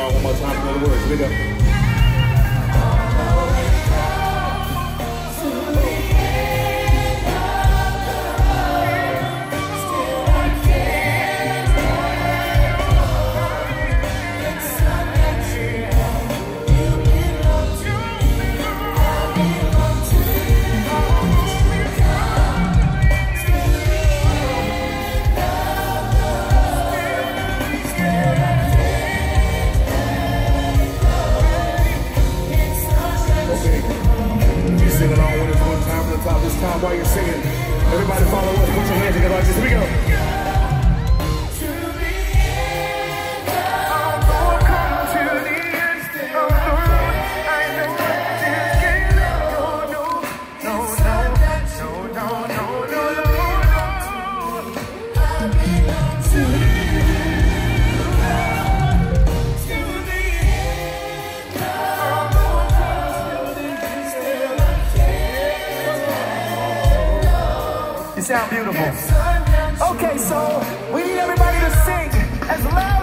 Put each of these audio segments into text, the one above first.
Along one more time for the words. Here we Okay, so we need everybody to sing as loud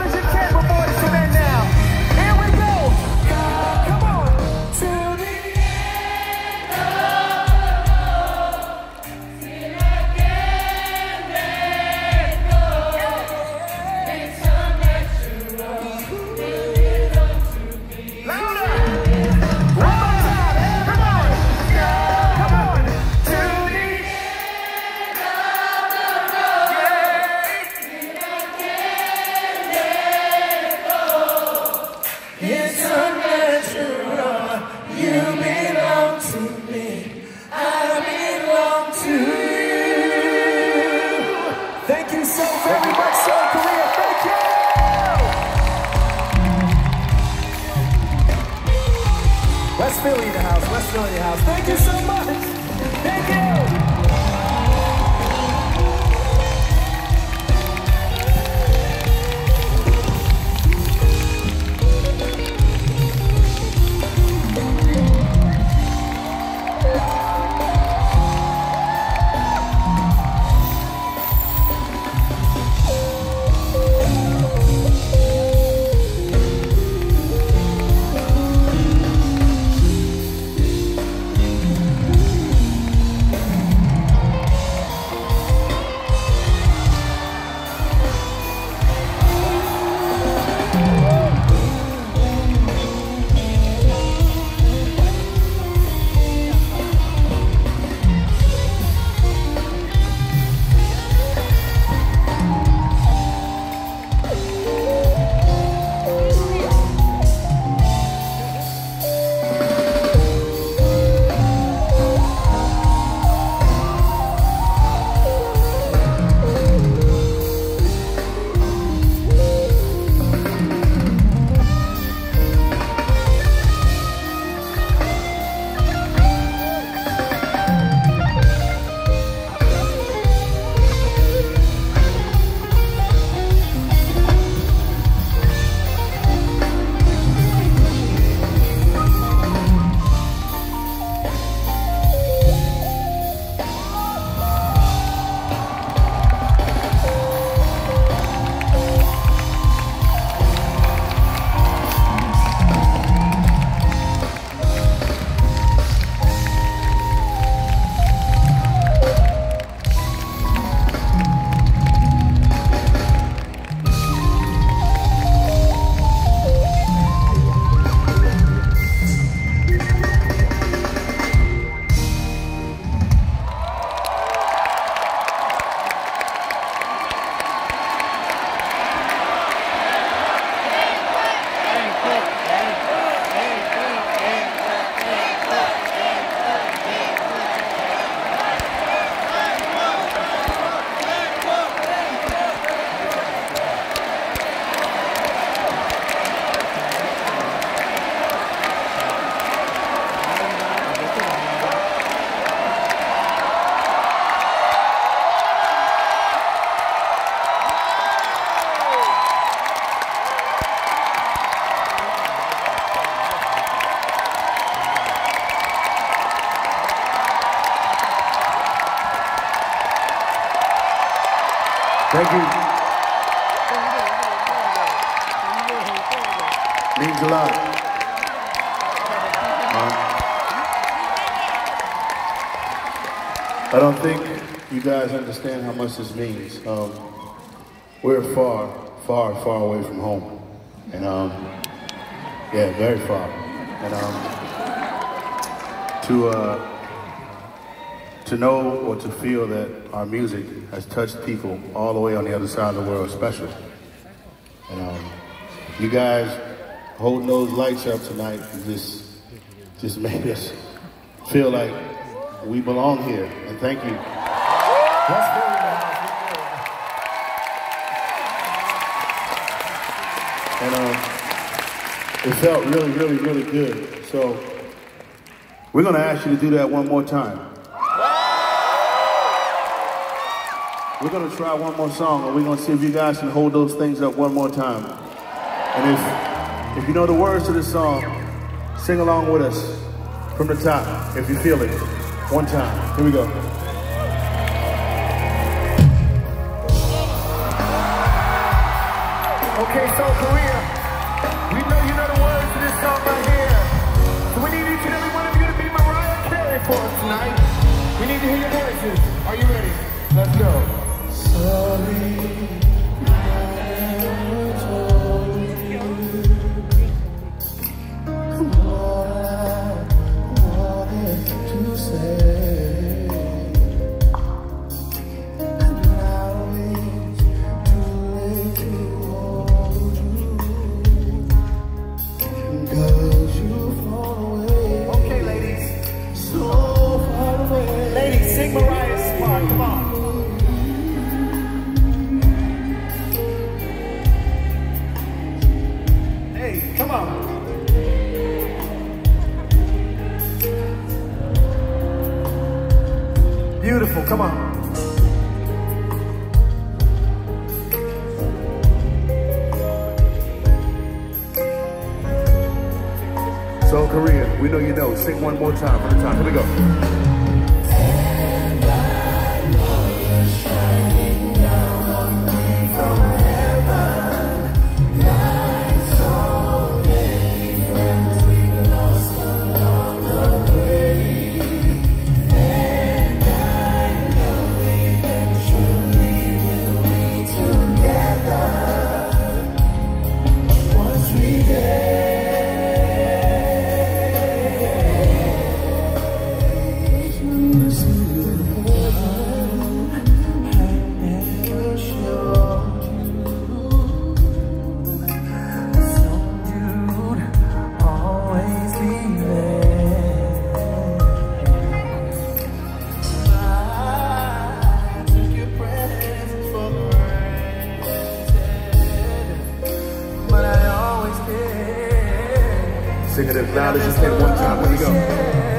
in the house. Thank you so much. Thank you. Means a lot. Uh, I don't think you guys understand how much this means. Um, we're far, far, far away from home. And um, yeah, very far. And um, to uh, to know or to feel that our music has touched people all the way on the other side of the world, special. And um, you guys holding those lights up tonight just just made us feel like we belong here. And thank you. And um, it felt really, really, really good. So we're gonna ask you to do that one more time. We're gonna try one more song and we're gonna see if you guys can hold those things up one more time. And if, if you know the words to this song, sing along with us from the top if you feel it. One time. Here we go. We know you know. Sing one more time from the top. Here we go. Sing it as loud as you one time. Here we go.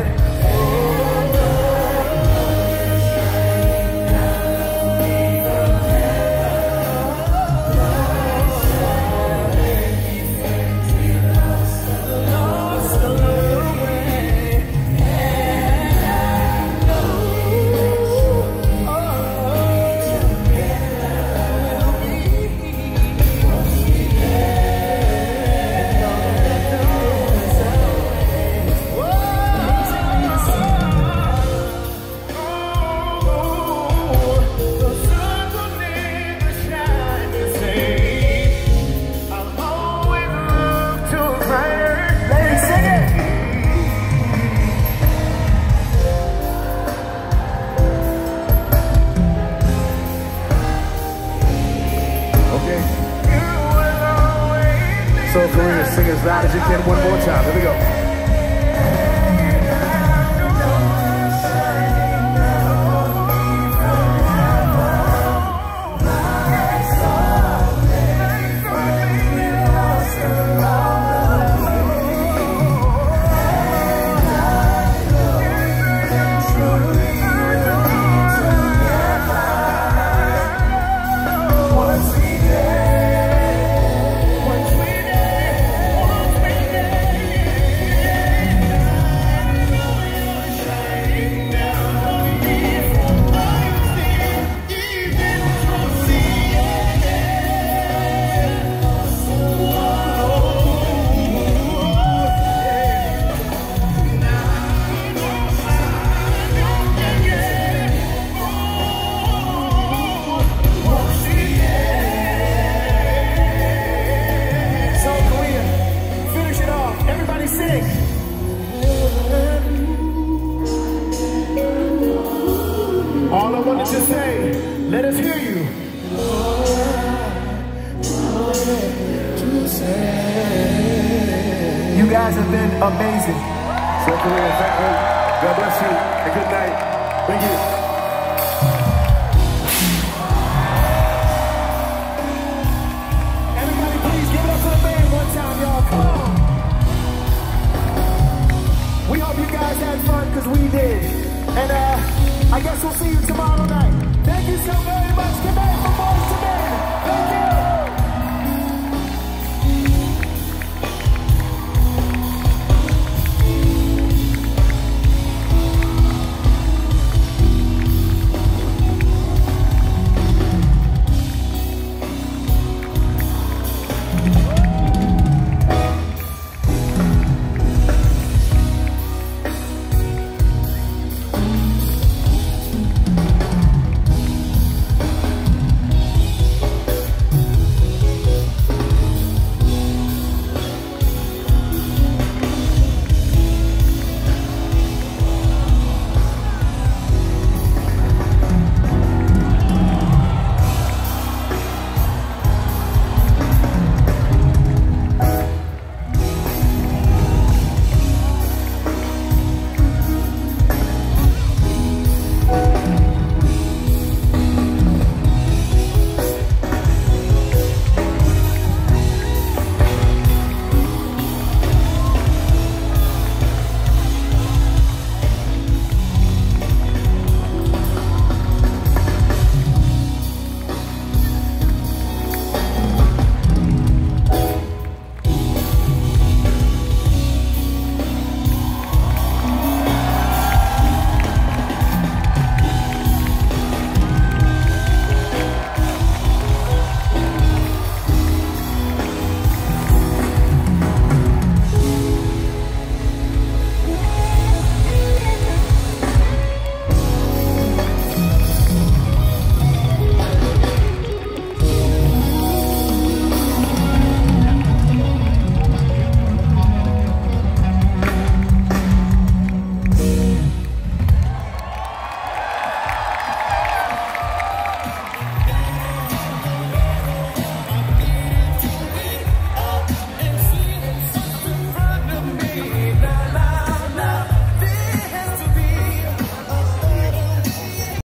Korea, sing as loud as you can one more time. Here we go. God bless you, and good night. Thank you. Everybody, please give it up for the band one time, y'all. Come on. We hope you guys had fun because we did. And uh, I guess we'll see you tomorrow night. Thank you so much.